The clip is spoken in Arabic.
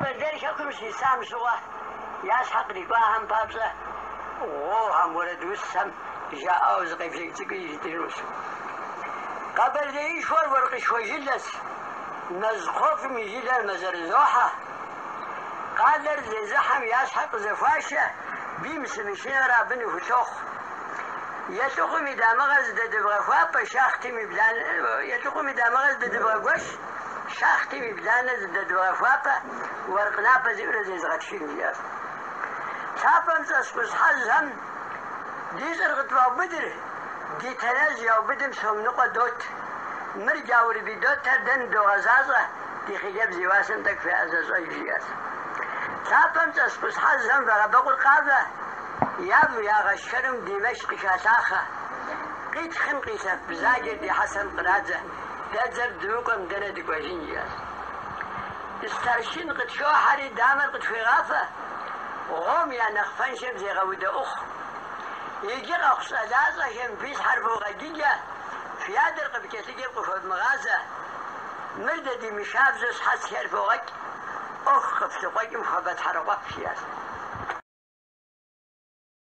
قبل ذلك أكون شي سام سوا يسحق رقاهم بابزة وهم ولد وسم جاء أوزقي في تقي تدروس قبل ذلك شوي ورق شوي جلس مزخوف من جلال مزرزوحة قادر زي زحم يسحق زفاشة بيمس مشيرة بني فتوخ يتوخ ميدا مغز دا دبغا فوابا شاختي مبلان يتوخ ميدا مغز شختی میبزانه د دوافاته ورقلاپه زیورز ازغت شنگیار چاپم بس حزم دیز ارغتوا بدر دی تنز یا بدم سمنقه دوت. مر جاوری بی دوت تردن دو غزازه دی خیجب زیواسم تک فی عزاز ایجیار چاپم سسکوز حزم وربقل قابه یاب و یا غشکرم دیمشق شاتاخه قیت خنقی سف بزاجر دی حسن قراجه دزر دروكم دنا دكوشين جياس استرشين قد شو حري دامر قد في غافة. وغوم يا نخفن شم زي غودة أخ. يجي أخص أزازة شم فيس حرف وغجيجة في هذا القبكة تجي قفود مغازة. مرددي مشابزس حس حرف وغج أخ خفت قيم خبت حرقة فياس